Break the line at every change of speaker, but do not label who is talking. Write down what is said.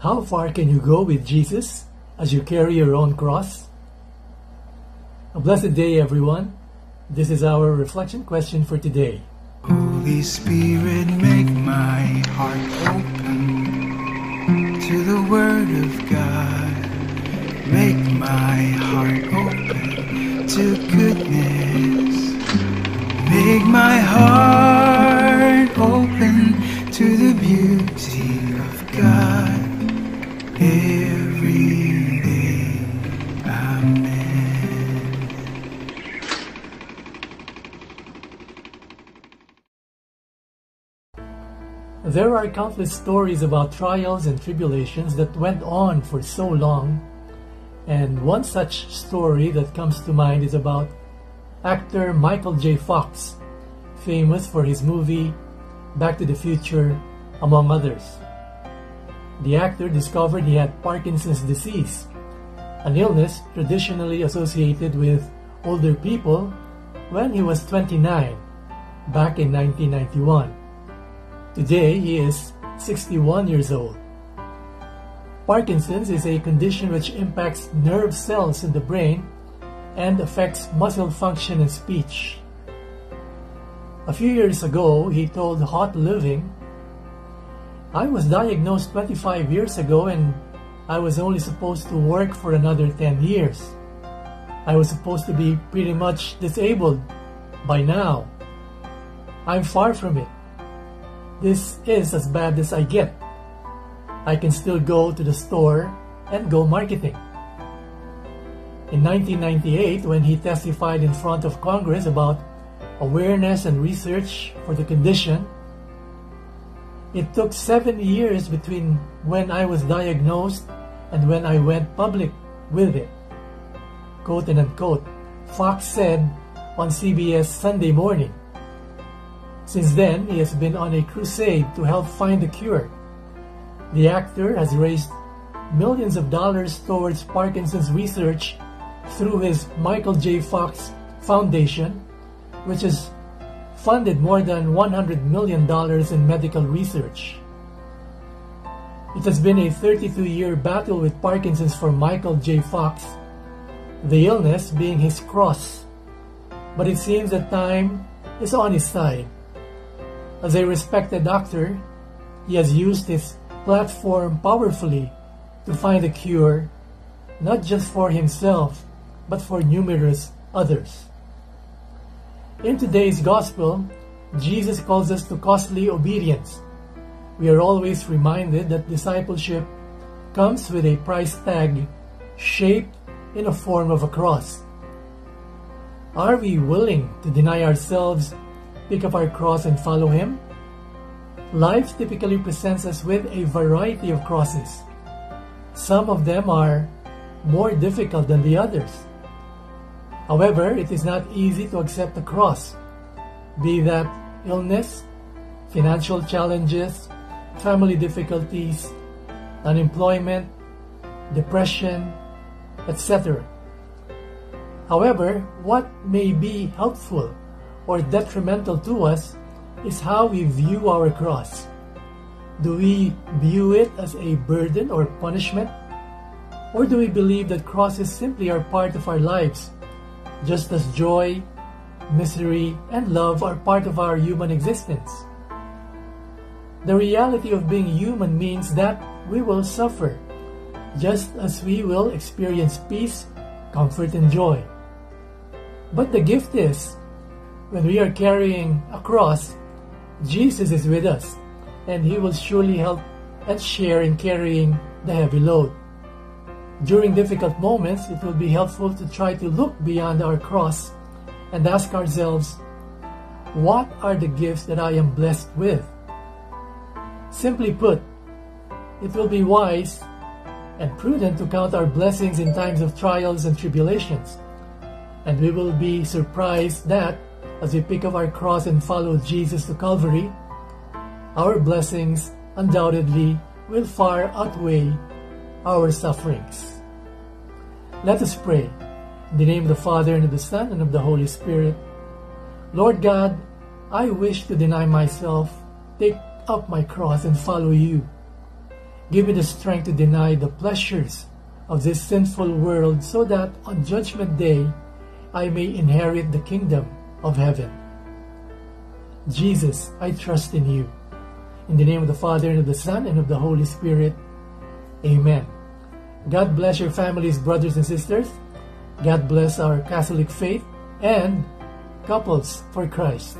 How far can you go with Jesus as you carry your own cross? A blessed day, everyone. This is our reflection question for today.
Holy Spirit, make my heart open to the Word of God. Make my heart open to goodness. Make my heart open to the beauty
There are countless stories about trials and tribulations that went on for so long, and one such story that comes to mind is about actor Michael J. Fox, famous for his movie Back to the Future, among others. The actor discovered he had Parkinson's disease, an illness traditionally associated with older people, when he was 29, back in 1991. Today, he is 61 years old. Parkinson's is a condition which impacts nerve cells in the brain and affects muscle function and speech. A few years ago, he told Hot Living, I was diagnosed 25 years ago and I was only supposed to work for another 10 years. I was supposed to be pretty much disabled by now. I'm far from it. This is as bad as I get. I can still go to the store and go marketing. In 1998, when he testified in front of Congress about awareness and research for the condition, it took seven years between when I was diagnosed and when I went public with it. Quote and unquote, Fox said on CBS Sunday morning. Since then, he has been on a crusade to help find a cure. The actor has raised millions of dollars towards Parkinson's research through his Michael J. Fox Foundation, which has funded more than $100 million in medical research. It has been a 32 year battle with Parkinson's for Michael J. Fox, the illness being his cross. But it seems that time is on his side. As a respected doctor, he has used his platform powerfully to find a cure, not just for himself, but for numerous others. In today's gospel, Jesus calls us to costly obedience. We are always reminded that discipleship comes with a price tag shaped in a form of a cross. Are we willing to deny ourselves, pick up our cross, and follow Him? Life typically presents us with a variety of crosses. Some of them are more difficult than the others. However, it is not easy to accept the cross, be that illness, financial challenges, family difficulties, unemployment, depression, etc. However, what may be helpful or detrimental to us is how we view our cross. Do we view it as a burden or punishment? Or do we believe that crosses simply are part of our lives just as joy, misery, and love are part of our human existence. The reality of being human means that we will suffer, just as we will experience peace, comfort, and joy. But the gift is, when we are carrying a cross, Jesus is with us, and He will surely help and share in carrying the heavy load. During difficult moments, it will be helpful to try to look beyond our cross and ask ourselves, what are the gifts that I am blessed with? Simply put, it will be wise and prudent to count our blessings in times of trials and tribulations. And we will be surprised that, as we pick up our cross and follow Jesus to Calvary, our blessings undoubtedly will far outweigh our sufferings. Let us pray. In the name of the Father, and of the Son, and of the Holy Spirit. Lord God, I wish to deny myself, take up my cross, and follow you. Give me the strength to deny the pleasures of this sinful world so that on Judgment Day I may inherit the kingdom of heaven. Jesus, I trust in you. In the name of the Father, and of the Son, and of the Holy Spirit. Amen. God bless your families, brothers and sisters. God bless our Catholic faith and couples for Christ.